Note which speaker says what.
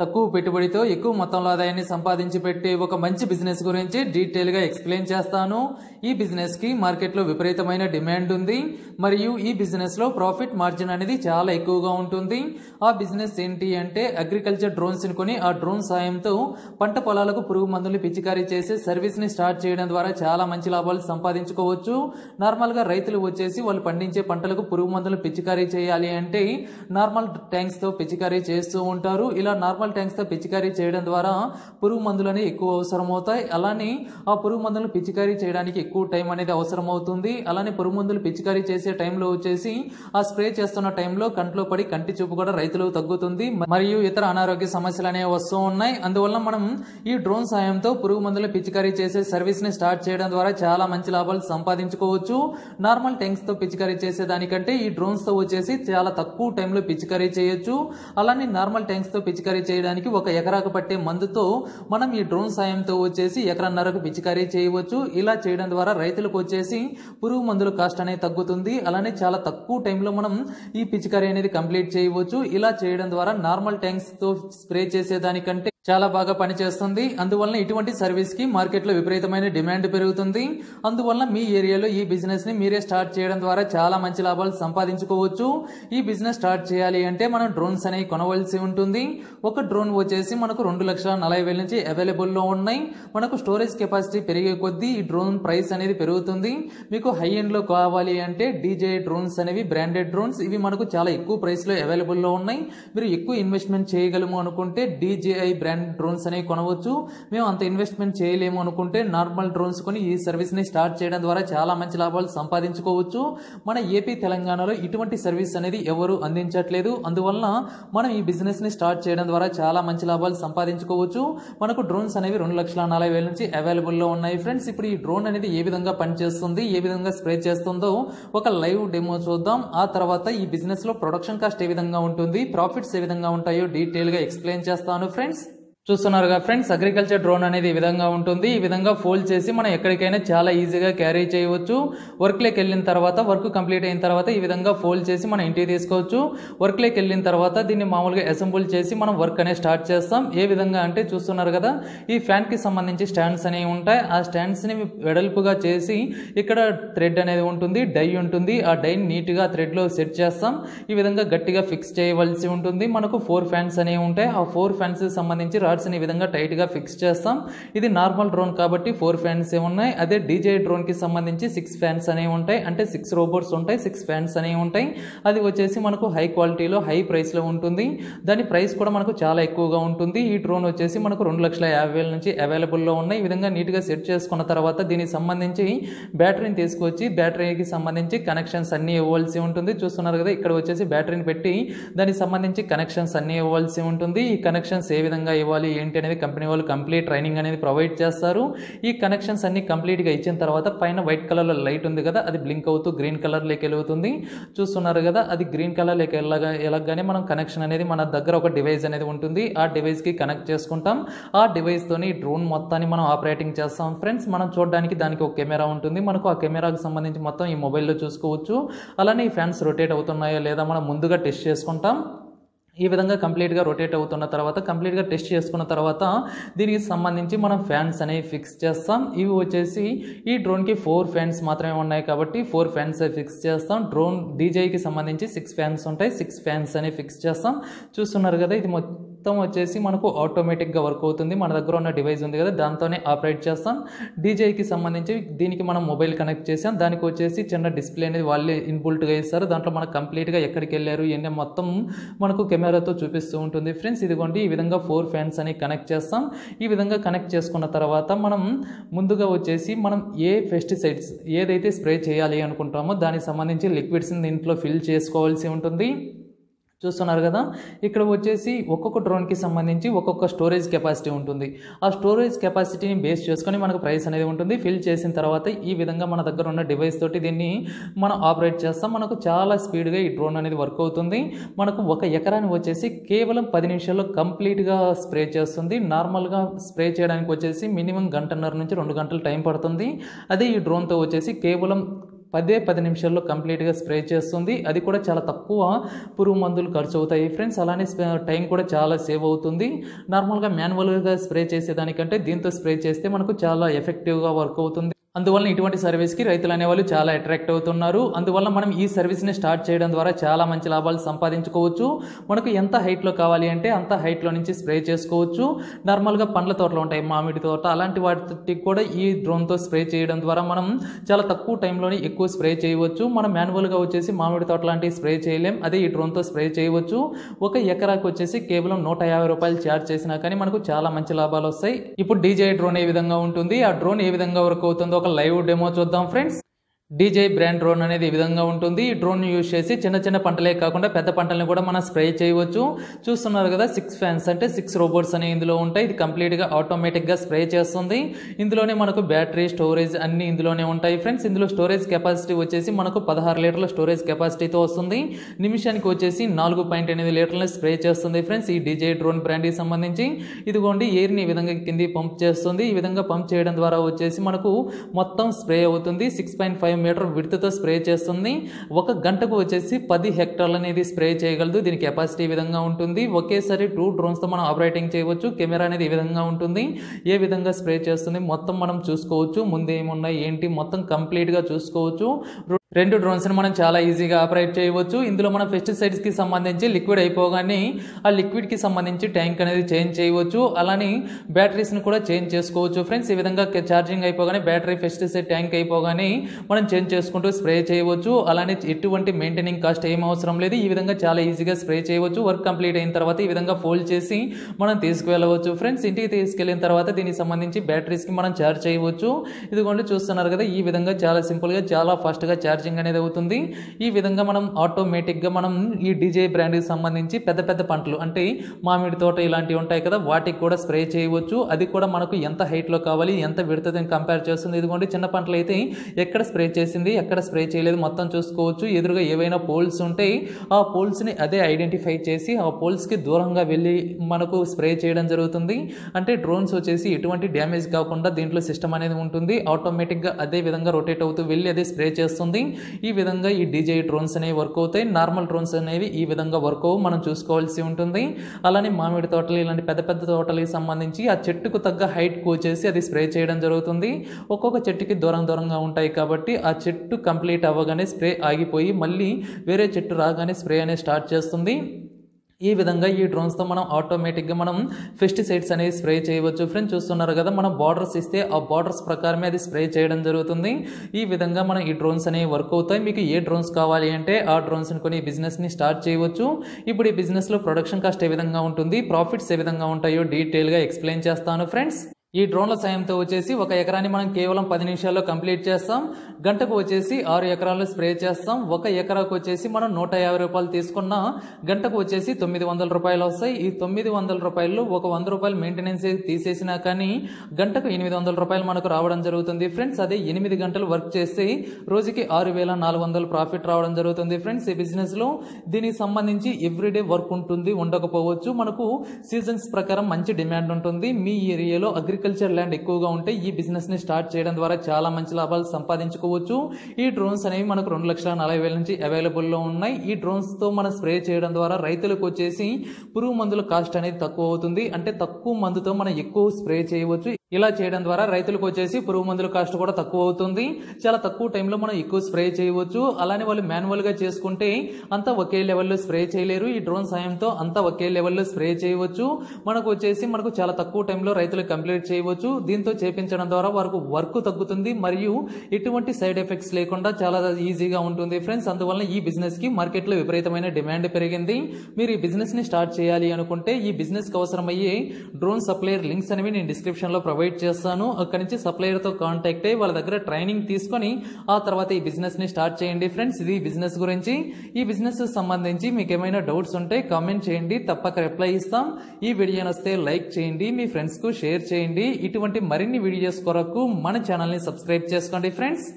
Speaker 1: తక్కువ పెట్టుబడితో ఎక్కువ మొత్తంలో ఆదాయాన్ని సంపాదించి పెట్టే ఒక మంచి బిజినెస్ గురించి డీటెయిల్గా ఎక్స్ప్లెయిన్ చేస్తాను. ఈ బిజినెస్కి మార్కెట్లో విపరీతమైన డిమాండ్ ఉంది. మరియు ఈ బిజినెస్లో ప్రాఫిట్ మార్జిన్ అనేది చాలా ఎక్కువగా ఉంటుంది. ఆ బిజినెస్ ఏంటి అంటే అగ్రికల్చర్ డ్రోన్స్ని కొని ఆ డ్రోన్ సాయంతో పంట పొలాలకు పురుగు మందులు పిచికారీ చేసే సర్వీస్ని స్టార్ట్ చేయడం ద్వారా చాలా మంచి లాభాలు సంపాదించుకోవచ్చు. నార్మల్గా రైతులు వచ్చేసి వాళ్ళు పండించే పంటలకు పురుగు మందులు పిచికారీ చేయాలి అంటే నార్మల్ ట్యాంక్స్తో పిచికారీ చేస్తూ ఉంటారు. ఇలా నార్మల్ ట్యాంక్స్తో పిచికారీ చేయడం ద్వారా పురుగు మందులు అనేవి ఎక్కువ అవసరం అవుతాయి అలానే ఆ పురుగు మందులను పిచికారీ చేయడానికి ఎక్కువ టైం అనేది అవసరం అవుతుంది అలానే పురుగు మందులు పిచికారీ చేసే టైంలో వచ్చేసి ఆ స్ప్రే చేస్తున్న టైంలో కంట్లో పడి కంటి చూపు కూడా రైతులకు తగ్గుతుంది. మరియు ఇతర అనారోగ్య సమస్యలు అనేవి వస్తూ ఉన్నాయి. అందువల్ల మనం ఈ డ్రోన్ సాయంతో పురుగు మందులు పిచికారీ చేసే సర్వీస్ని స్టార్ట్ చేయడం ద్వారా చాలా మంచి లాభాలు సంపాదించుకోవచ్చు. నార్మల్ ట్యాంక్స్తో పిచికారీ చేసే దానికంటే ఈ డ్రోన్స్తో వచ్చేసి చాలా తక్కువ టైంలో పిచికారీ చేయొచ్చు. అలానే నార్మల్ ట్యాంక్స్తో పిచికారీ చేయ చేయడానికి ఒక ఎకరాకు పట్టే మందుతో మనం ఈ డ్రోన్ సాయంతో వచ్చేసి ఎకరన్నరకు పిచికారీ చేయవచ్చు. ఇలా చేయడం ద్వారా రైతులకు వచ్చేసి పురుగు మందుల కాస్ట్ అనేది తగ్గుతుంది. అలానే చాలా తక్కువ టైంలో మనం ఈ పిచికారీ అనేది కంప్లీట్ చేయవచ్చు. ఇలా చేయడం ద్వారా నార్మల్ ట్యాంక్స్తో స్ప్రే చేసేదానికంటే చాలా బాగా పనిచేస్తుంది. అందువలన ఇటువంటి సర్వీస్కి మార్కెట్లో విపరీతమైన డిమాండ్ పెరుగుతుంది. అందువలన మీ ఏరియాలో ఈ బిజినెస్ని మీరే స్టార్ట్ చేయడం ద్వారా చాలా మంచి లాభాలు సంపాదించుకోవచ్చు. ఈ బిజినెస్ స్టార్ట్ చేయాలి అంటే మనం డ్రోన్స్ అనేవి కొనవలసి ఉంటుంది. ఒక డ్రోన్ వచ్చేసి మనకు రెండు లక్షల నలభై వేల నుంచి అవైలబుల్లో ఉన్నాయి. మనకు స్టోరేజ్ కెపాసిటీ పెరిగే కొద్దీ ఈ డ్రోన్ ప్రైస్ అనేది పెరుగుతుంది. మీకు హై ఎండ్లో కావాలి అంటే డీజే డ్రోన్స్ అనేవి బ్రాండెడ్ డ్రోన్స్ ఇవి మనకు చాలా ఎక్కువ ప్రైస్లో అవైలబుల్లో ఉన్నాయి. మీరు ఎక్కువ ఇన్వెస్ట్మెంట్ చేయగలము అనుకుంటే డీజేఐ బ్రాండ్ డ్రోన్స్ అనేవి కొనవచ్చు. మేము అంత ఇన్వెస్ట్మెంట్ చేయలేము అనుకుంటే నార్మల్ డ్రోన్స్ కొని ఈ సర్వీస్ని స్టార్ట్ చేయడం ద్వారా చాలా మంచి లాభాలు సంపాదించుకోవచ్చు. మన ఏపీ తెలంగాణలో ఇటువంటి సర్వీస్ అనేది ఎవరు అందించట్లేదు. అందువలన మనం ఈ బిజినెస్ని స్టార్ట్ చేయడం ద్వారా చాలా మంచి లాభాలు సంపాదించుకోవచ్చు. మనకు డ్రోన్స్ అనేవి రెండు లక్షల నలభై వేల నుంచి అవైలబుల్లో ఉన్నాయి ఫ్రెండ్స్. ఇప్పుడు ఈ డ్రోన్ అనేది ఏ విధంగా పనిచేస్తుంది ఏ విధంగా స్ప్రే చేస్తుందో ఒక లైవ్ డెమో చూద్దాం. ఆ తర్వాత ఈ బిజినెస్లో ప్రొడక్షన్ కాస్ట్ ఏ విధంగా ఉంటుంది ప్రాఫిట్స్ ఏ విధంగా ఉంటాయో డీటెయిల్గా ఎక్స్ప్లెయిన్ చేస్తాను ఫ్రెండ్స్. చూస్తున్నారుగా ఫ్రెండ్స్ అగ్రికల్చర్ డ్రోన్ అనేది ఈ విధంగా ఉంటుంది. ఈ విధంగా ఫోల్డ్ చేసి మనం ఎక్కడికైనా చాలా ఈజీగా క్యారీ చేయవచ్చు. వర్క్లోకి వెళ్ళిన తర్వాత వర్క్ కంప్లీట్ అయిన తర్వాత ఈ విధంగా ఫోల్డ్ చేసి మనం ఇంటికి తీసుకోవచ్చు. వర్క్లోకి వెళ్ళిన తర్వాత దీన్ని మామూలుగా అసెంబుల్ చేసి మనం వర్క్ అనేది స్టార్ట్ చేస్తాం. ఏ విధంగా అంటే చూస్తున్నారు కదా ఈ ఫ్యాన్కి సంబంధించి స్టాండ్స్ అనేవి ఉంటాయి. ఆ స్టాండ్స్ని వెడల్పుగా చేసి ఇక్కడ థ్రెడ్ అనేది ఉంటుంది డై ఉంటుంది. ఆ డైని నీట్గా థ్రెడ్లో సెట్ చేస్తాం. ఈ విధంగా గట్టిగా ఫిక్స్ చేయవలసి ఉంటుంది. మనకు ఫోర్ ఫ్యాన్స్ అనేవి ఉంటాయి. ఆ ఫోర్ ఫ్యాన్స్ సంబంధించి రాడ్స్ని ఈ విధంగా టైట్గా ఫిక్స్ చేస్తాం. ఇది నార్మల్ డ్రోన్ కాబట్టి ఫోర్ ఫ్యాన్స్ ఏ ఉన్నాయి. అదే డీజే డ్రోన్కి సంబంధించి సిక్స్ ఫ్యాన్స్ అనేవి ఉంటాయి. అంటే సిక్స్ రోబోట్స్ ఉంటాయి సిక్స్ ఫ్యాన్స్ అనేవి ఉంటాయి. అది వచ్చేసి మనకు హై క్వాలిటీలో హై ప్రైస్లో ఉంటుంది. దాని ప్రైస్ కూడా మనకు చాలా ఎక్కువగా ఉంటుంది. ఈ డ్రోన్ వచ్చేసి మనకు రెండు లక్షల యాభై వేల నుంచి అవైలబుల్లో ఉన్నాయి. ఈ విధంగా నీట్గా సెట్ చేసుకున్న తర్వాత దీనికి సంబంధించి బ్యాటరీని తీసుకొచ్చి బ్యాటరీకి సంబంధించి కనెక్షన్స్ అన్నీ ఇవ్వాల్సి ఉంటుంది. చూస్తున్నారు కదా ఇక్కడ వచ్చేసి బ్యాటరీని పెట్టి దానికి సంబంధించి కనెక్షన్స్ అన్నీ ఇవ్వాల్సి ఉంటుంది. ఈ కనెక్షన్స్ ఏ విధంగా ఇవ్వాలి ఏంటి అనేది కంపెనీ వాళ్ళు కంప్లీట్ ట్రైనింగ్ అనేది ప్రొవైడ్ చేస్తారు. ఈ కనెక్షన్స్ అన్ని కంప్లీట్గా ఇచ్చిన తర్వాత పైన వైట్ కలర్లో లైట్ ఉంది కదా అది బ్లింక్ అవుతూ గ్రీన్ కలర్లోకి వెళ్ళుతుంది చూస్తున్నారు కదా అది గ్రీన్ కలర్లోకి వెళ్ళగా వెళ్ళగానే మనం కనెక్షన్ అనేది మన దగ్గర ఒక డివైస్ అనేది ఉంటుంది. ఆ డివైస్కి కనెక్ట్ చేసుకుంటాం. ఆ డివైస్తోని డ్రోన్ మొత్తాన్ని మనం ఆపరేటింగ్ చేస్తాం. ఫ్రెండ్స్ మనం చూడడానికి దానికి ఒక కెమెరా ఉంటుంది. మనకు ఆ కెమెరాకి సంబంధించి మొత్తం ఈ మొబైల్లో చూసుకోవచ్చు. అలానే ఈ ఫ్యాన్స్ రొటేట్ అవుతున్నాయో లేదా మనం ముందుగా టెస్ట్ చేసుకుంటాం. ఈ విధంగా కంప్లీట్గా రొటేట్ అవుతున్న తర్వాత కంప్లీట్గా టెస్ట్ చేసుకున్న తర్వాత దీనికి సంబంధించి మనం ఫ్యాన్స్ అనేవి ఫిక్స్ చేస్తాం. ఇవి వచ్చేసి ఈ డ్రోన్కి ఫోర్ ఫ్యాన్స్ మాత్రమే ఉన్నాయి కాబట్టి ఫోర్ ఫ్యాన్స్ ఫిక్స్ చేస్తాం. డ్రోన్ డీజేకి సంబంధించి సిక్స్ ఫ్యాన్స్ ఉంటాయి. సిక్స్ ఫ్యాన్స్ అనేవి ఫిక్స్ చేస్తాం. చూస్తున్నారు కదా ఇది మొత్తం వచ్చేసి మనకు ఆటోమేటిక్గా వర్క్ అవుతుంది. మన దగ్గర ఉన్న డివైస్ ఉంది కదా దాంతోనే ఆపరేట్ చేస్తాం. డీజేకి సంబంధించి దీనికి మనం మొబైల్ కనెక్ట్ చేసాం దానికి వచ్చేసి చిన్న డిస్ప్లే అనేది వాళ్ళే ఇన్బుల్ట్గా ఇస్తారు. దాంట్లో మనకు కంప్లీట్గా ఎక్కడికి వెళ్ళారు ఇవన్నీ మొత్తం మనకు కెమెరాతో చూపిస్తూ ఉంటుంది. ఫ్రెండ్స్ ఇదిగోండి ఈ విధంగా ఫోర్ ఫ్యాన్స్ అని కనెక్ట్ చేస్తాం. ఈ విధంగా కనెక్ట్ చేసుకున్న తర్వాత మనం ముందుగా వచ్చేసి మనం ఏ పెస్టిసైడ్స్ ఏదైతే స్ప్రే చేయాలి అనుకుంటామో దానికి సంబంధించి లిక్విడ్స్ని దీంట్లో ఫిల్ చేసుకోవాల్సి ఉంటుంది. చూస్తున్నారు కదా? ఇక్కడ వచ్చేసి ఒక్కొక్క డ్రోన్కి సంబంధించి ఒక్కొక్క స్టోరేజ్ కెపాసిటీ ఉంటుంది. ఆ స్టోరేజ్ కెపాసిటీని బేస్ చేసుకొని మనకు ప్రైస్ అనేది ఉంటుంది. ఫిల్ చేసిన తర్వాత ఈ విధంగా మన దగ్గర ఉన్న డివైస్ తోటి దీన్ని మనం ఆపరేట్ చేస్తాం. మనకు చాలా స్పీడ్గా ఈ డ్రోన్ అనేది వర్క్ అవుతుంది. మనకు ఒక ఎకరాన్ని వచ్చేసి కేవలం పది నిమిషాల్లో కంప్లీట్గా స్ప్రే చేస్తుంది. నార్మల్గా స్ప్రే చేయడానికి వచ్చేసి మినిమం గంటన్నర నుంచి రెండు గంటలు టైం పడుతుంది. అదే ఈ డ్రోన్తో వచ్చేసి కేవలం పదే పది నిమిషాల్లో కంప్లీట్గా స్ప్రే చేస్తుంది. అది కూడా చాలా తక్కువ పురుగు మందులు ఖర్చు అవుతాయి ఫ్రెండ్స్. అలానే టైం కూడా చాలా సేవ్ అవుతుంది. నార్మల్గా మాన్యువల్గా స్ప్రే చేసేదానికంటే దీంతో స్ప్రే చేస్తే మనకు చాలా ఎఫెక్టివ్గా వర్క్ అవుతుంది. అందువల్ల ఇటువంటి సర్వీస్కి రైతులు అనేవాళ్ళు చాలా అట్రాక్ట్ అవుతున్నారు. అందువల్ల మనం ఈ సర్వీస్ని స్టార్ట్ చేయడం ద్వారా చాలా మంచి లాభాలు సంపాదించుకోవచ్చు. మనకు ఎంత హైట్లో కావాలి అంటే అంత హైట్లో నుంచి స్ప్రే చేసుకోవచ్చు. నార్మల్గా పండ్ల తోటలు ఉంటాయి మామిడి తోట అలాంటి వాటికి కూడా ఈ డ్రోన్తో స్ప్రే చేయడం ద్వారా మనం చాలా తక్కువ టైంలోనే ఎక్కువ స్ప్రే చేయవచ్చు. మనం మాన్యువల్గా వచ్చేసి మామిడి తోట లాంటివి స్ప్రే చేయలేం అదే ఈ డ్రోన్తో స్ప్రే చేయవచ్చు. ఒక ఎకరాకు వచ్చేసి కేవలం నూట యాభై రూపాయలు ఛార్జ్ చేసినా కానీ మనకు చాలా మంచి లాభాలు వస్తాయి. ఇప్పుడు డీజే డ్రోన్ ఏ విధంగా ఉంటుంది? ఆ డ్రోన్ ఏ విధంగా వర్క్ అవుతుందో ఒక లైవ్ డెమో చూద్దాం ఫ్రెండ్స్. డీజే బ్రాండ్ డ్రోన్ అనేది ఈ విధంగా ఉంటుంది. ఈ డ్రోన్ యూజ్ చేసి చిన్న చిన్న పంటలే కాకుండా పెద్ద పంటలను కూడా మనం స్ప్రే చేయవచ్చు. చూస్తున్నారు కదా సిక్స్ ఫ్యాన్స్ అంటే సిక్స్ రోబోట్స్ అనేవి ఇందులో ఉంటాయి. ఇది కంప్లీట్గా ఆటోమేటిక్గా స్ప్రే చేస్తుంది. ఇందులోనే మనకు బ్యాటరీ స్టోరేజ్ అన్ని ఇందులోనే ఉంటాయి ఫ్రెండ్స్ ఇందులో స్టోరేజ్ కెపాసిటీ వచ్చేసి మనకు పదహారు లీటర్ల స్టోరేజ్ కెపాసిటీతో వస్తుంది. నిమిషానికి వచ్చేసి నాలుగు పాయింట్ ఎనిమిది లీటర్ల స్ప్రే చేస్తుంది ఫ్రెండ్స్ ఈ డీజే డ్రోన్ బ్రాండ్కి సంబంధించి. ఇదిగోండి ఎయిర్ని ఈ విధంగా కింది పంప్ చేస్తుంది. ఈ విధంగా పంప్ చేయడం ద్వారా వచ్చేసి మనకు మొత్తం స్ప్రే అవుతుంది. సిక్స్ పాయింట్ ఫైవ్ మీటర్ విడుతతో స్ప్రే చేస్తుంది. ఒక గంటకు వచ్చేసి పది హెక్టార్లు అనేది స్ప్రే చేయగలదు. దీని కెపాసిటీ ఈ విధంగా ఉంటుంది. ఒకేసారి టూ డ్రోన్స్తో మనం ఆపరేటింగ్ చేయవచ్చు. కెమెరా అనేది ఈ విధంగా ఉంటుంది. ఏ విధంగా స్ప్రే చేస్తుంది మొత్తం మనం చూసుకోవచ్చు. ముందు ఏమున్నాయి ఏంటి? మొత్తం కంప్లీట్గా చూసుకోవచ్చు. రెండు డ్రోన్స్ని మనం చాలా ఈజీగా ఆపరేట్ చేయవచ్చు. ఇందులో మనం పెస్టిసైడ్స్కి సంబంధించి లిక్విడ్ అయిపోగానే ఆ లిక్విడ్కి సంబంధించి ట్యాంక్ అనేది చేంజ్ చేయవచ్చు. అలానే బ్యాటరీస్ని కూడా చేంజ్ చేసుకోవచ్చు. ఫ్రెండ్స్ ఈ విధంగా ఛార్జింగ్ అయిపోగానే బ్యాటరీ పెస్టిసైడ్ ట్యాంక్ అయిపోగానే మనం చేంజ్ చేసుకుంటూ స్ప్రే చేయవచ్చు. అలానే ఎటువంటి మెయింటెనింగ్ కాస్ట్ ఏం అవసరం లేదు. ఈ విధంగా చాలా ఈజీగా స్ప్రే చేయవచ్చు. వర్క్ కంప్లీట్ అయిన తర్వాత ఈ విధంగా ఫోల్డ్ చేసి మనం తీసుకువెళ్ళవచ్చు. ఫ్రెండ్స్ ఇంటికి తీసుకెళ్ళిన తర్వాత దీనికి సంబంధించి బ్యాటరీస్కి మనం ఛార్జ్ చేయవచ్చు. ఇదిగోండి చూస్తున్నారు కదా ఈ విధంగా చాలా సింపుల్గా చాలా ఫాస్ట్గా ఛార్జింగ్ అనేది అవుతుంది. ఈ విధంగా మనం ఆటోమేటిక్గా మనం ఈ డీజే బ్రాండ్కి సంబంధించి పెద్ద పెద్ద పంటలు అంటే మామిడి తోట ఇలాంటివి ఉంటాయి కదా వాటికి కూడా స్ప్రే చేయవచ్చు. అది కూడా మనకు ఎంత హైట్లో కావాలి ఎంత విడుతుందని కంపేర్ చేస్తుంది ఇదిగోండి చిన్న పంటలు అయితే ఎక్కడ స్ప్రే చేసింది ఎక్కడ స్ప్రే చేయలేదు మొత్తం చూసుకోవచ్చు. ఎదురుగా ఏవైనా పోల్స్ ఉంటే ఆ పోల్స్ని అదే ఐడెంటిఫై చేసి ఆ పోల్స్కి దూరంగా వెళ్ళి మనకు స్ప్రే చేయడం జరుగుతుంది. అంటే డ్రోన్స్ వచ్చేసి ఎటువంటి డ్యామేజ్ కాకుండా దీంట్లో సిస్టమ్ అనేది ఉంటుంది. ఆటోమేటిక్గా అదే విధంగా రొటేట్ అవుతూ వెళ్ళి అదే స్ప్రే చేస్తుంది. ఈ విధంగా ఈ డీజే డ్రోన్స్ అనేవి వర్క్ అవుతాయి. నార్మల్ డ్రోన్స్ అనేవి ఈ విధంగా వర్క్ అవ్వు. మనం చూసుకోవాల్సి ఉంటుంది. అలానే మామిడి తోటలు ఇలాంటి పెద్ద పెద్ద తోటలకి సంబంధించి ఆ చెట్టుకు తగ్గ హైట్ వచ్చేసి అది స్ప్రే చేయడం జరుగుతుంది. ఒక్కొక్క చెట్టుకి దూరం దూరంగా ఉంటాయి కాబట్టి ఆ చెట్టు కంప్లీట్ అవ్వగానే స్ప్రే ఆగిపోయి మళ్ళీ వేరే చెట్టు రాగానే స్ప్రే అనేది స్టార్ట్ చేస్తుంది. ఈ విధంగా ఈ డ్రోన్స్తో మనం ఆటోమేటిక్గా మనం పెస్టిసైడ్స్ అనేవి స్ప్రే చేయవచ్చు. ఫ్రెండ్స్ చూస్తున్నారు కదా మనం బార్డర్స్ ఇస్తే ఆ బార్డర్స్ ప్రకారమే అది స్ప్రే చేయడం జరుగుతుంది. ఈ విధంగా మనం ఈ డ్రోన్స్ అనేవి వర్క్ అవుతాయి. మీకు ఏ డ్రోన్స్ కావాలి అంటే ఆ డ్రోన్స్ని కొని బిజినెస్ని స్టార్ట్ చేయవచ్చు. ఇప్పుడు ఈ బిజినెస్లో ప్రొడక్షన్ కాస్ట్ ఏ విధంగా ఉంటుంది? ప్రాఫిట్స్ ఏ విధంగా ఉంటాయో డీటెయిల్గా ఎక్స్ప్లెయిన్ చేస్తాను ఫ్రెండ్స్ ఈ డ్రోన్ల సాయంతో వచ్చేసి ఒక ఎకరాన్ని మనం కేవలం పది నిమిషాల్లో కంప్లీట్ చేస్తాం. గంటకు వచ్చేసి ఆరు ఎకరాలు స్ప్రే చేస్తాం. ఒక ఎకరాకు వచ్చేసి మనం నూట యాభై రూపాయలు తీసుకున్న గంటకు వచ్చేసి తొమ్మిది వందల రూపాయలు వస్తాయి. ఈ తొమ్మిది వందల రూపాయలు ఒక వంద రూపాయలు మెయింటెనెన్స్ తీసేసినా కానీ గంటకు ఎనిమిది వందల రూపాయలు మనకు రావడం జరుగుతుంది ఫ్రెండ్స్ అదే ఎనిమిది గంటలు వర్క్ చేసి రోజుకి ఆరు వేల నాలుగు వందలు ప్రాఫిట్ రావడం జరుగుతుంది ఫ్రెండ్స్ ఈ బిజినెస్లో దీనికి సంబంధించి ఎవ్రీడే వర్క్ ఉంటుంది ఉండకపోవచ్చు. మనకు సీజన్స్ ప్రకారం మంచి డిమాండ్ ఉంటుంది. మీ ఏరియాలో అగ్రి అగ్రికల్చర్ ల్యాండ్ ఎక్కువగా ఉంటే ఈ బిజినెస్ని స్టార్ట్ చేయడం ద్వారా చాలా మంచి లాభాలు సంపాదించుకోవచ్చు. ఈ డ్రోన్స్ అనేవి మనకు రెండు లక్షల నలభై వేల నుంచి అవైలబుల్లో ఉన్నాయి. ఈ డ్రోన్స్తో మనం స్ప్రే చేయడం ద్వారా రైతులకు వచ్చేసి పురుగు మందుల కాస్ట్ అనేది తక్కువ అవుతుంది. అంటే తక్కువ మందుతో మనం ఎక్కువ స్ప్రే చేయవచ్చు. ఇలా చేయడం ద్వారా రైతులకు వచ్చేసి పురుగు మందుల కాస్ట్ కూడా తక్కువ అవుతుంది. చాలా తక్కువ టైంలో మనం ఎక్కువ స్ప్రే చేయవచ్చు. అలానే వాళ్ళు మాన్యువల్గా చేసుకుంటే అంతా ఒకే లెవెల్లో స్ప్రే చేయలేరు. ఈ డ్రోన్ సాయంతో అంతా ఒకే లెవెల్లో స్ప్రే చేయవచ్చు. మనకు వచ్చేసి మనకు చాలా తక్కువ టైంలో రైతులు కంప్లీట్ చేయవచ్చు. దీంతో చేపించడం ద్వారా వారికి వర్క్ తగ్గుతుంది. మరియు ఎటువంటి సైడ్ ఎఫెక్ట్స్ లేకుండా చాలా ఈజీగా ఉంటుంది ఫ్రెండ్స్. అందువల్ల ఈ బిజినెస్కి మార్కెట్లో విపరీతమైన డిమాండ్ పెరిగింది. మీరు ఈ బిజినెస్ని స్టార్ట్ చేయాలి అనుకుంటే ఈ బిజినెస్కి అవసరమయ్యే డ్రోన్ సప్లయర్ లింక్స్ అనేవి నేను డిస్క్రిప్షన్లో ప్రొవైడ్ ప్రొవైడ్ చేస్తాను. అక్కడి నుంచి సప్లయర్తో కాంటాక్ట్ అయ్యి వాళ్ళ దగ్గర ట్రైనింగ్ తీసుకొని ఆ తర్వాత ఈ బిజినెస్ని స్టార్ట్ చేయండి. ఫ్రెండ్స్ ఇది బిజినెస్ గురించి. ఈ బిజినెస్ సంబంధించి మీకు ఏమైనా డౌట్స్ ఉంటే కామెంట్ చేయండి. తప్పక రిప్లై ఇస్తాం. ఈ వీడియో నస్తే లైక్ చేయండి. మీ ఫ్రెండ్స్కు షేర్ చేయండి. ఇటువంటి మరిన్ని వీడియోస్ కొరకు మన ఛానల్ని సబ్స్క్రైబ్ చేసుకోండి ఫ్రెండ్స్